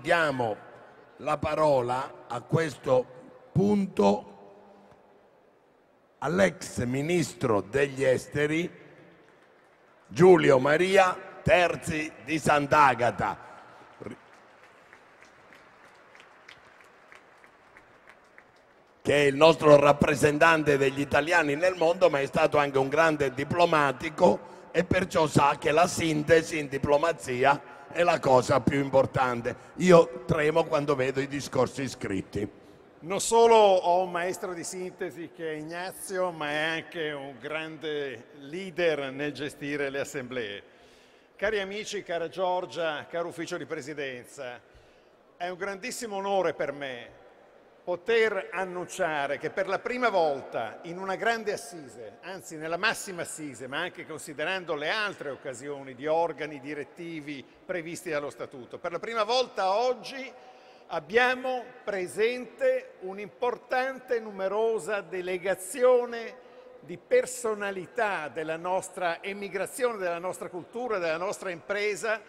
diamo la parola a questo punto all'ex ministro degli esteri Giulio Maria Terzi di Sant'Agata. che è il nostro rappresentante degli italiani nel mondo, ma è stato anche un grande diplomatico e perciò sa che la sintesi in diplomazia è la cosa più importante. Io tremo quando vedo i discorsi scritti. Non solo ho un maestro di sintesi che è Ignazio, ma è anche un grande leader nel gestire le assemblee. Cari amici, cara Giorgia, caro ufficio di presidenza, è un grandissimo onore per me poter annunciare che per la prima volta in una grande assise, anzi nella massima assise, ma anche considerando le altre occasioni di organi direttivi previsti dallo Statuto, per la prima volta oggi abbiamo presente un'importante e numerosa delegazione di personalità della nostra emigrazione, della nostra cultura, della nostra impresa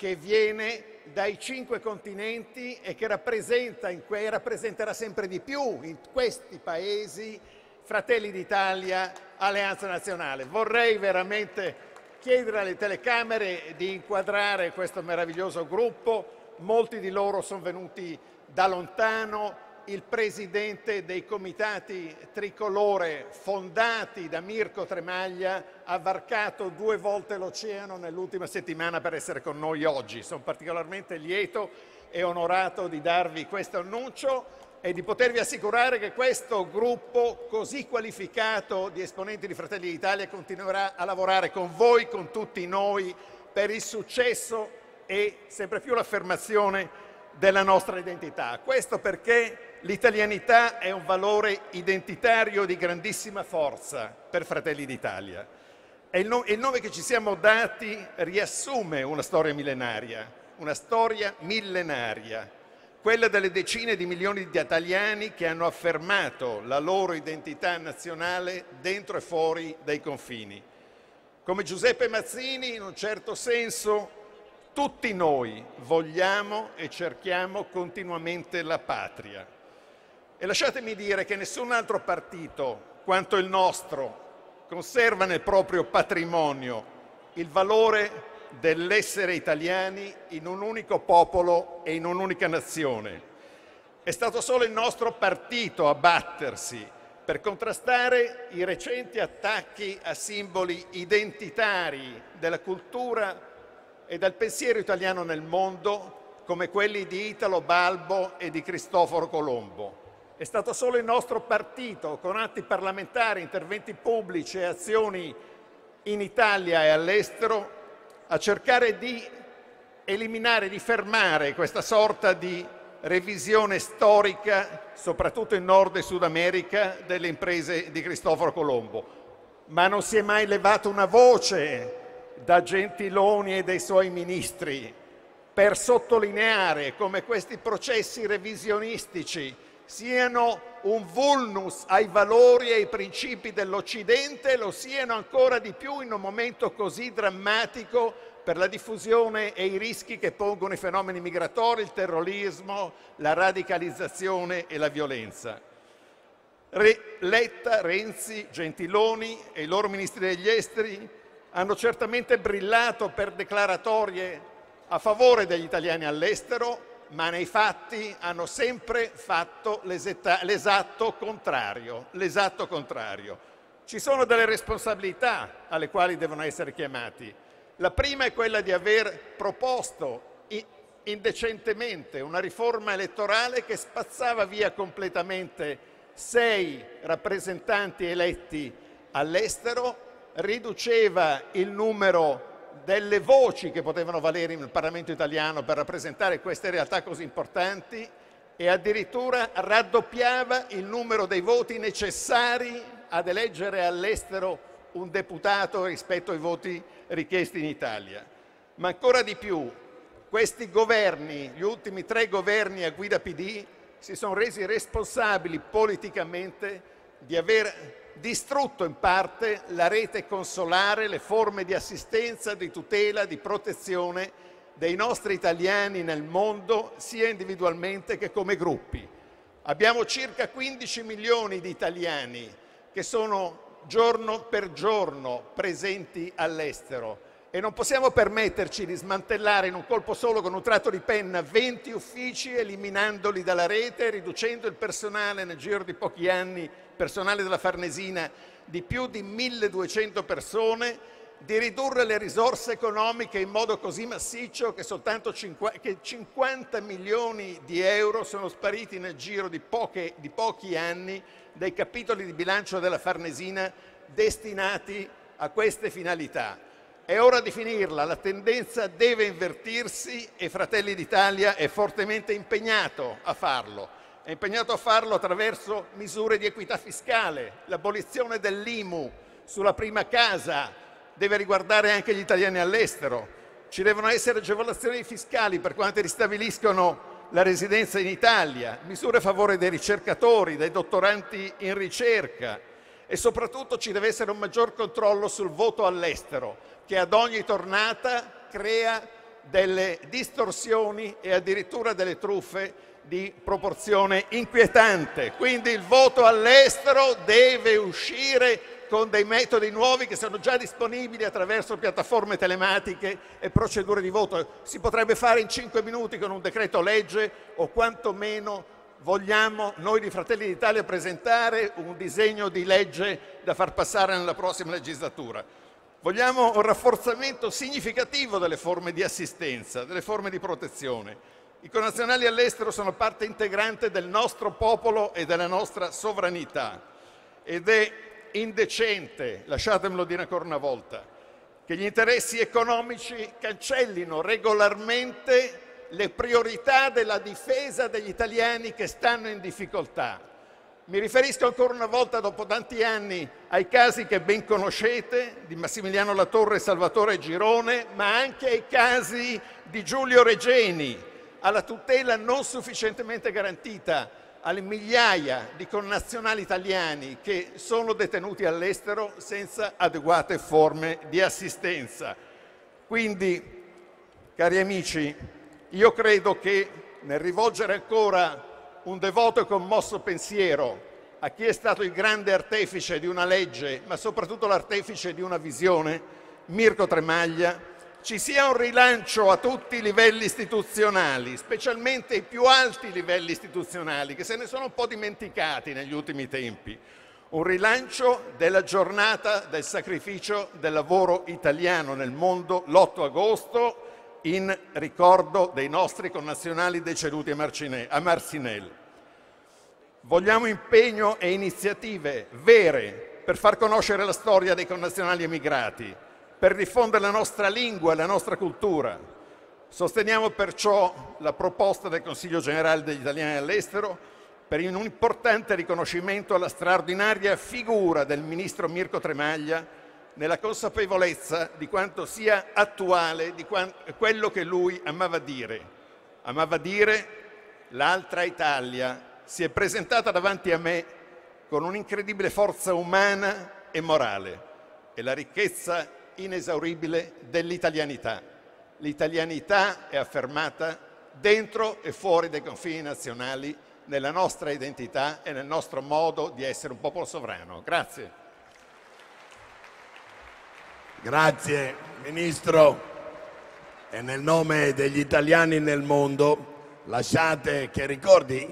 che viene dai cinque continenti e che rappresenta e rappresenterà sempre di più in questi paesi Fratelli d'Italia, Alleanza Nazionale. Vorrei veramente chiedere alle telecamere di inquadrare questo meraviglioso gruppo. Molti di loro sono venuti da lontano, il presidente dei comitati tricolore fondati da Mirko Tremaglia ha varcato due volte l'oceano nell'ultima settimana per essere con noi oggi. Sono particolarmente lieto e onorato di darvi questo annuncio e di potervi assicurare che questo gruppo così qualificato di esponenti di Fratelli d'Italia continuerà a lavorare con voi, con tutti noi, per il successo e sempre più l'affermazione della nostra identità. Questo perché l'italianità è un valore identitario di grandissima forza per Fratelli d'Italia e il, no- il nome che ci siamo dati riassume una storia millenaria, una storia millenaria, quella delle decine di milioni di italiani che hanno affermato la loro identità nazionale dentro e fuori dai confini. Come Giuseppe Mazzini, in un certo senso, tutti noi vogliamo e cerchiamo continuamente la patria. E lasciatemi dire che nessun altro partito quanto il nostro conserva nel proprio patrimonio il valore dell'essere italiani in un unico popolo e in un'unica nazione. È stato solo il nostro partito a battersi per contrastare i recenti attacchi a simboli identitari della cultura e del pensiero italiano nel mondo, come quelli di Italo Balbo e di Cristoforo Colombo. È stato solo il nostro partito, con atti parlamentari, interventi pubblici e azioni in Italia e all'estero, a cercare di eliminare, di fermare questa sorta di revisione storica, soprattutto in Nord e Sud America, delle imprese di Cristoforo Colombo. Ma non si è mai levata una voce da Gentiloni e dei suoi ministri per sottolineare come questi processi revisionistici siano un vulnus ai valori e ai principi dell'Occidente, lo siano ancora di più in un momento così drammatico per la diffusione e i rischi che pongono i fenomeni migratori, il terrorismo, la radicalizzazione e la violenza. Re, Letta, Renzi, Gentiloni e i loro ministri degli esteri hanno certamente brillato per declaratorie a favore degli italiani all'estero, ma nei fatti hanno sempre fatto l'esatto contrario, l'esatto contrario. Ci sono delle responsabilità alle quali devono essere chiamati. La prima è quella di aver proposto indecentemente una riforma elettorale che spazzava via completamente sei rappresentanti eletti all'estero, riduceva il numero delle voci che potevano valere nel Parlamento italiano per rappresentare queste realtà così importanti e addirittura raddoppiava il numero dei voti necessari ad eleggere all'estero un deputato rispetto ai voti richiesti in Italia. Ma ancora di più, questi governi, gli ultimi tre governi a guida PD, si sono resi responsabili politicamente di aver distrutto in parte la rete consolare, le forme di assistenza, di tutela, di protezione dei nostri italiani nel mondo sia individualmente che come gruppi. Abbiamo circa 15 milioni di italiani che sono giorno per giorno presenti all'estero e non possiamo permetterci di smantellare in un colpo solo con un tratto di penna 20 uffici eliminandoli dalla rete, riducendo il personale nel giro di pochi anni, personale della Farnesina di più di 1200 persone, di ridurre le risorse economiche in modo così massiccio che soltanto 50 milioni di euro sono spariti nel giro di, poche, di pochi anni dai capitoli di bilancio della Farnesina destinati a queste finalità. È ora di finirla, la tendenza deve invertirsi e Fratelli d'Italia è fortemente impegnato a farlo. È impegnato a farlo attraverso misure di equità fiscale, l'abolizione dell'IMU sulla prima casa deve riguardare anche gli italiani all'estero. Ci devono essere agevolazioni fiscali per quanti ristabiliscono la residenza in Italia, misure a favore dei ricercatori, dei dottoranti in ricerca e soprattutto ci deve essere un maggior controllo sul voto all'estero che ad ogni tornata crea delle distorsioni e addirittura delle truffe di proporzione inquietante. Quindi il voto all'estero deve uscire con dei metodi nuovi che sono già disponibili attraverso piattaforme telematiche e procedure di voto. Si potrebbe fare in cinque minuti con un decreto legge o quantomeno vogliamo noi di Fratelli d'Italia presentare un disegno di legge da far passare nella prossima legislatura. Vogliamo un rafforzamento significativo delle forme di assistenza, delle forme di protezione. I connazionali all'estero sono parte integrante del nostro popolo e della nostra sovranità ed è indecente, lasciatemelo dire ancora una volta, che gli interessi economici cancellino regolarmente le priorità della difesa degli italiani che stanno in difficoltà. Mi riferisco ancora una volta, dopo tanti anni, ai casi che ben conoscete di Massimiliano Latorre e Salvatore Girone, ma anche ai casi di Giulio Regeni, alla tutela non sufficientemente garantita alle migliaia di connazionali italiani che sono detenuti all'estero senza adeguate forme di assistenza. Quindi, cari amici, io credo che nel rivolgere ancora un devoto e commosso pensiero a chi è stato il grande artefice di una legge, ma soprattutto l'artefice di una visione, Mirko Tremaglia, ci sia un rilancio a tutti i livelli istituzionali, specialmente i più alti livelli istituzionali, che se ne sono un po' dimenticati negli ultimi tempi. Un rilancio della giornata del sacrificio del lavoro italiano nel mondo l'8 agosto in ricordo dei nostri connazionali deceduti a Marcinelle. Vogliamo impegno e iniziative vere per far conoscere la storia dei connazionali emigrati, per diffondere la nostra lingua e la nostra cultura. Sosteniamo perciò la proposta del Consiglio generale degli italiani all'estero per un importante riconoscimento alla straordinaria figura del ministro Mirko Tremaglia nella consapevolezza di quanto sia attuale di quello che lui amava dire. Amava dire l'altra Italia si è presentata davanti a me con un'incredibile forza umana e morale e la ricchezza inesauribile dell'italianità. L'italianità è affermata dentro e fuori dai confini nazionali nella nostra identità e nel nostro modo di essere un popolo sovrano. Grazie. Grazie Ministro. E nel nome degli italiani nel mondo lasciate che ricordi